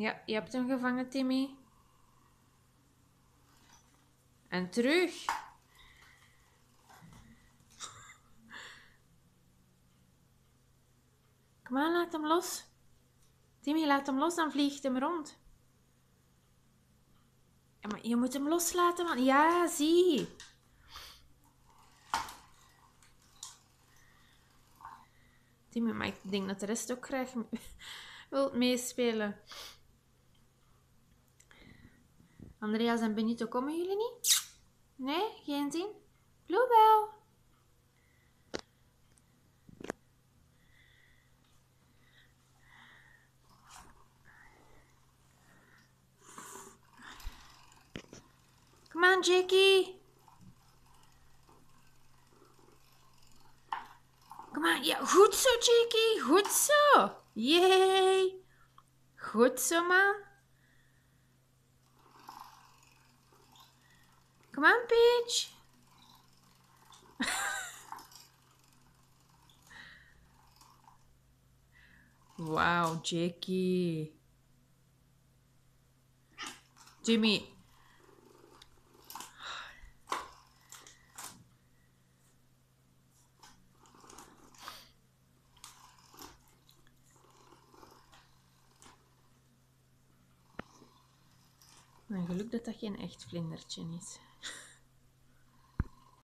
Ja, je hebt hem gevangen, Timmy. En terug. Kom aan, laat hem los. Timmy, laat hem los, dan vliegt hem rond. Maar je moet hem loslaten, man. Ja, zie. Timmy, maar ik denk dat de rest ook graag wil meespelen. Andreas en Benito, komen jullie niet? Nee, geen zin? Bluebell. Come on, Jackie. Kom aan, ja, goed zo, Jackie. Goed zo. Yay. Goed zo, man. Kom aan, Peach. Wauw, Jackie. Jimmy. Geluk dat dat geen echt vlindertje is.